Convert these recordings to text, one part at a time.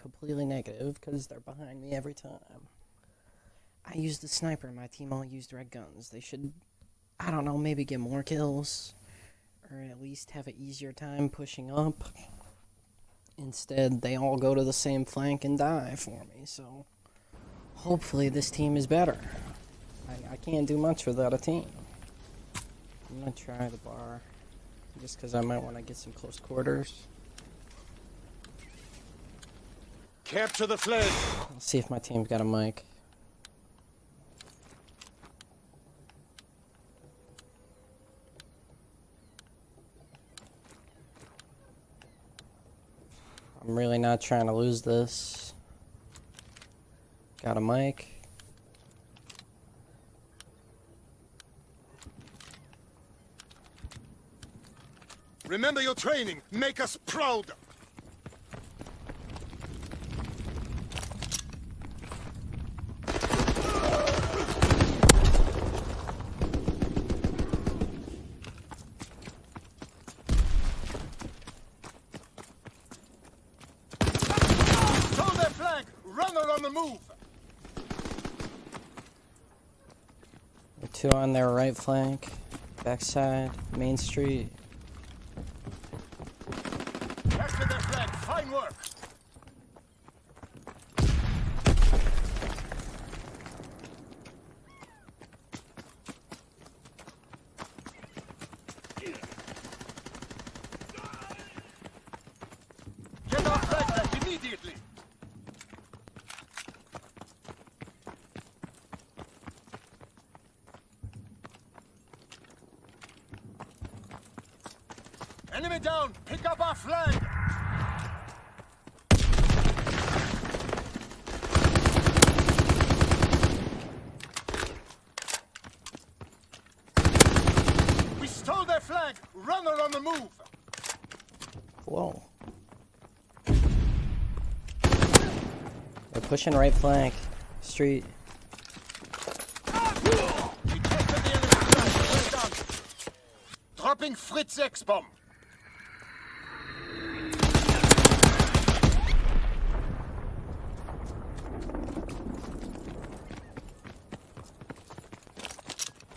Completely negative because they're behind me every time. I used the sniper, my team all used red guns. They should, I don't know, maybe get more kills. Or at least have an easier time pushing up. Instead, they all go to the same flank and die for me, so... Hopefully this team is better. I, I can't do much without a team. I'm gonna try the bar. Just because I might want to get some close quarters. Capture the flag. Let's see if my team's got a mic. I'm really not trying to lose this. Got a mic. Remember your training. Make us proud. Stole their flag. Runner on the move. Two on their right flank. Backside. Main street. Capture their flag. Fine work. Get our flag back immediately. Enemy down! Pick up our flag! We stole their flag! Runner on the move! Whoa. They're pushing right flank. Street. We captured the enemy flag! Well done! Dropping Fritz X-bomb!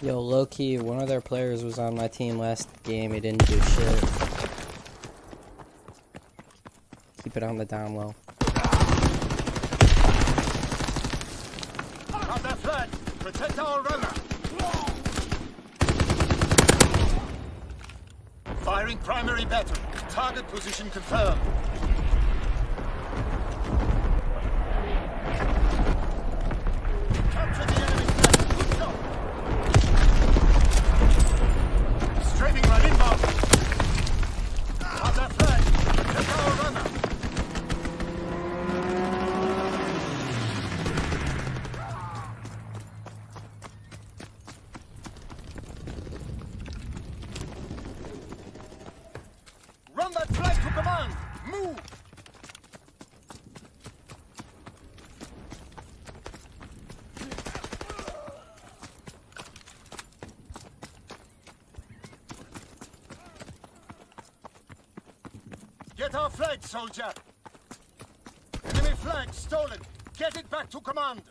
Yo, low key, one of their players was on my team last game. He didn't do shit. Keep it on the down low. Their flag! Protect our runner! Firing primary battery. Target position confirmed. Capture the enemy flag. Good job. Strafing run inbound. Got their flag. Protect our runner. Run that flag to command! Move! Get our flag, soldier! Enemy flag stolen! Get it back to command!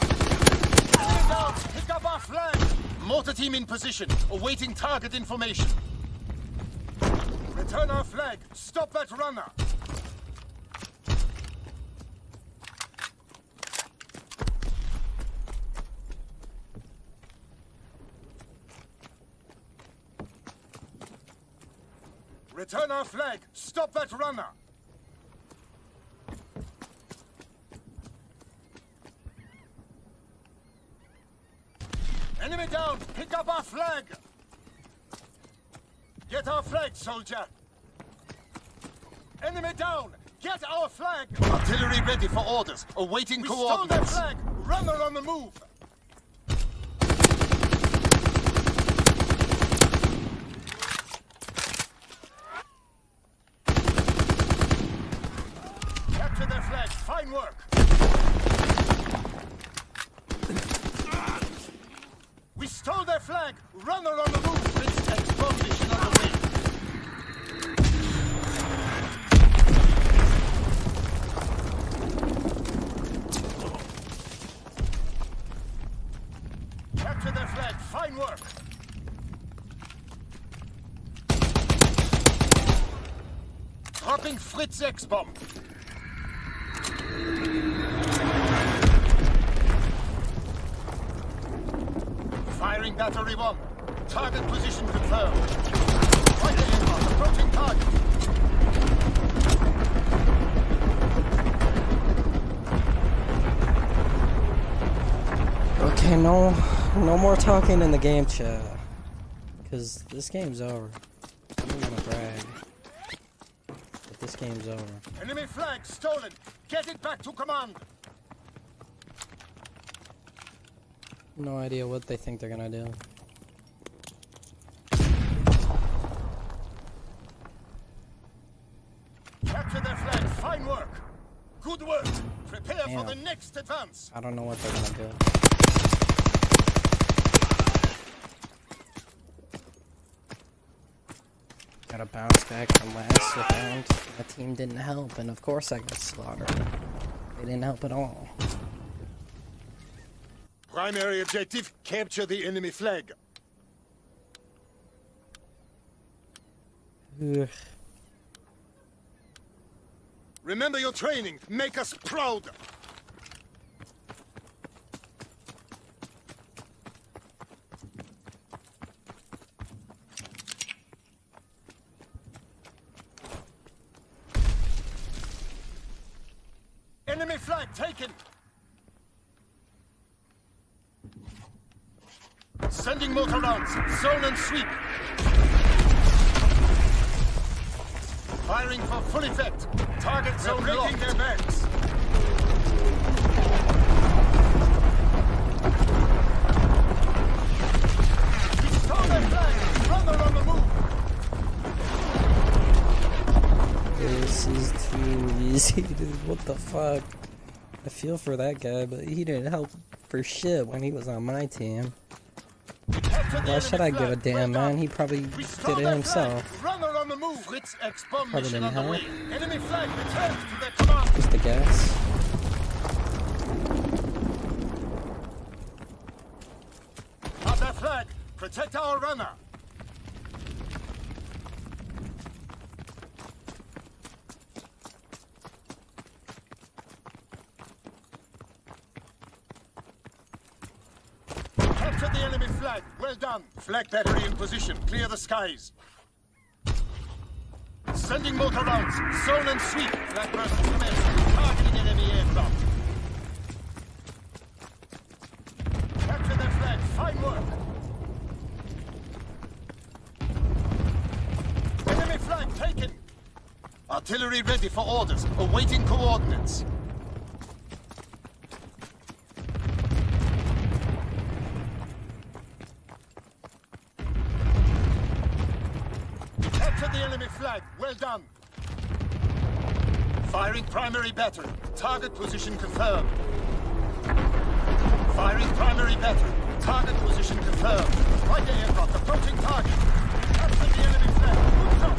Enemy down! Pick up our flag! Mortar team in position, awaiting target information. Return our flag! Stop that runner! Return our flag! Stop that runner! Enemy down! Pick up our flag! Get our flag, soldier! Enemy down! Get our flag! Artillery ready for orders, awaiting we coordinates. Stole their flag! Runner on the move! flags. Fine work. We stole their flag. Run along the roof. Let's take position on the wing. Capture their flag. Fine work. Dropping Fritz X-Bomb. Firing battery one. Target position confirmed. Fighter aircraft approaching target. Okay, no, no more talking in the game chat. Cause this game's over. I'm not gonna brag. But this game's over. Enemy flag stolen. Get it back to command. No idea what they think they're gonna do. Capture their flag. Fine work. Good work. Prepare for the next advance. I don't know what they're gonna do. Gotta bounce back from last round. My team didn't help, and of course I got slaughtered. They didn't help at all. Primary objective, capture the enemy flag. Ugh. Remember your training. Make us proud. Enemy flag taken. Sending rounds. Zone and sweep. Firing for full effect. Target zone locked. their backs. We their flag. Runner on the move. This is too easy, dude. What the fuck? I feel for that guy, but he didn't help for shit when he was on my team. Why should I give a damn, man? He probably did it himself. Flag. Runner on the move. Fritz X bomb Probably didn't help. Enemy flag returns to their. Just a guess. Have their flag. Protect our runner. Capture the enemy Well. Flak battery in position. Clear the skies. Sending mortar rounds. Zone and sweep. Flak burst commenced. Targeting enemy aircraft. Capture their flag. Fine work. Enemy flag taken. Artillery ready for orders. Awaiting coordinates. The enemy flag. Well done. Firing primary battery. Target position confirmed. Firing primary battery. Target position confirmed. Fighter aircraft approaching target. Capture the enemy flag. Good job.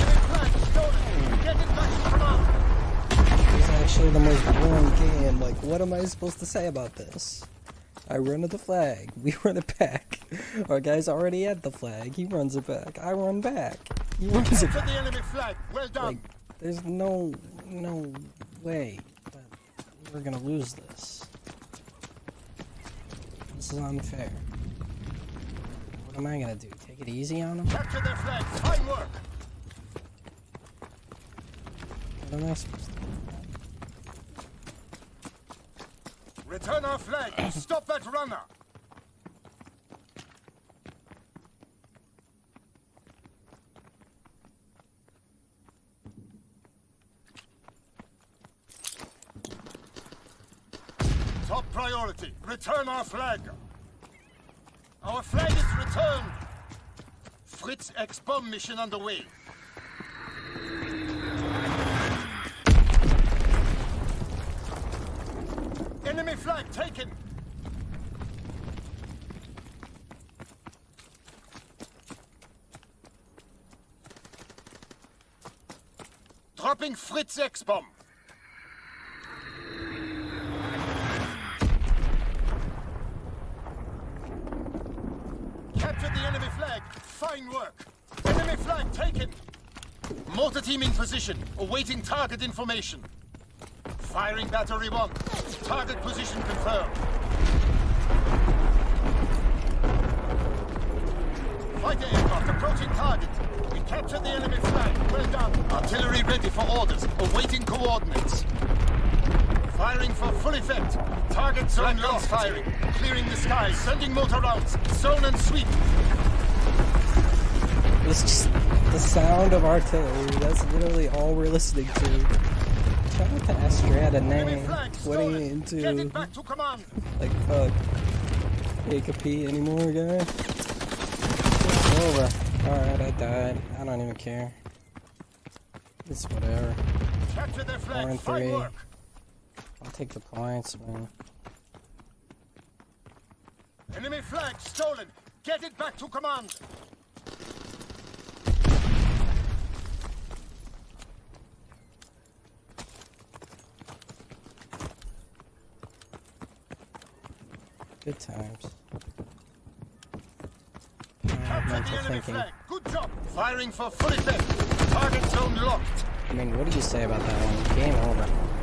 Enemy flag stolen. Get it back to command. It's actually the most boring game. Like, what am I supposed to say about this? I run to the flag. We run it back. Our guy's already at the flag. He runs it back. I run back. He runs it back. the enemy flag. Well done. Like, there's no, no way that we're gonna lose this. This is unfair. What am I gonna do? Take it easy on him? Capture their flag. Fine work. What am I supposed to do? Return our flag. Stop that runner. Priority. Return our flag. Our flag is returned. Fritz X bomb mission underway. Enemy flag taken. Dropping Fritz X bomb. Capture the enemy flag. Fine work. Enemy flag taken. Mortar team in position, awaiting target information. Firing battery one. Target position confirmed. Fighter aircraft approaching target. We captured the enemy flag. Well done. Artillery ready for orders, awaiting coordinates. Firing for full effect. Target zone lost. firing. Clearing the sky. Sending mortar rounds. Zone and sweep. It's just the sound of artillery. That's literally all we're listening to. Trying to pass Strata Enemy name. flag What are stolen. you Get into? it back to command. Like, fuck. You can pee anymore, guy? Over. Alright, I died. I don't even care. It's whatever. Capture their Four flag. and Fine three. Take the points, man. Enemy flag stolen. Get it back to command. Good times. Capture the enemy thinking. flag. Good job. Firing for full effect. Target zone locked. I mean, what do you say about that one? Game over.